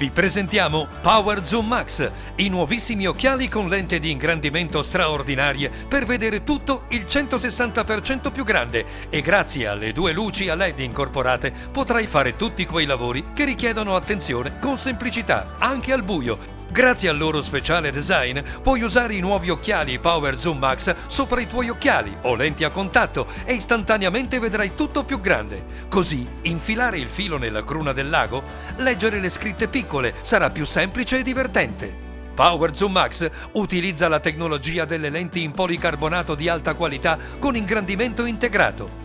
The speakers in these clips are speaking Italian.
Vi presentiamo Power Zoom Max, i nuovissimi occhiali con lente di ingrandimento straordinarie per vedere tutto il 160% più grande. E grazie alle due luci a LED incorporate potrai fare tutti quei lavori che richiedono attenzione con semplicità, anche al buio, Grazie al loro speciale design puoi usare i nuovi occhiali Power Zoom Max sopra i tuoi occhiali o lenti a contatto e istantaneamente vedrai tutto più grande. Così infilare il filo nella cruna del lago, leggere le scritte piccole sarà più semplice e divertente. Power Zoom Max utilizza la tecnologia delle lenti in policarbonato di alta qualità con ingrandimento integrato.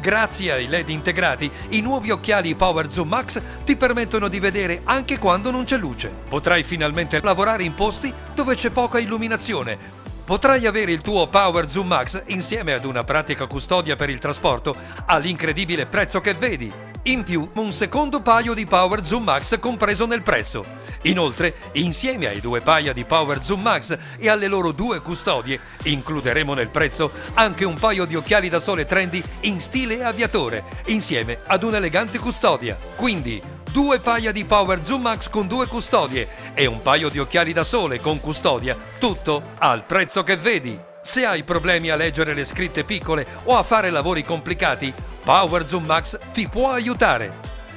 Grazie ai LED integrati, i nuovi occhiali Power Zoom Max ti permettono di vedere anche quando non c'è luce. Potrai finalmente lavorare in posti dove c'è poca illuminazione. Potrai avere il tuo Power Zoom Max insieme ad una pratica custodia per il trasporto all'incredibile prezzo che vedi. In più, un secondo paio di Power Zoom Max compreso nel prezzo. Inoltre, insieme ai due paia di Power Zoom Max e alle loro due custodie, includeremo nel prezzo anche un paio di occhiali da sole trendy in stile aviatore, insieme ad un'elegante custodia. Quindi, due paia di Power Zoom Max con due custodie e un paio di occhiali da sole con custodia, tutto al prezzo che vedi. Se hai problemi a leggere le scritte piccole o a fare lavori complicati, Power Zoom Max ti può aiutare.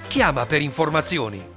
Chiama per informazioni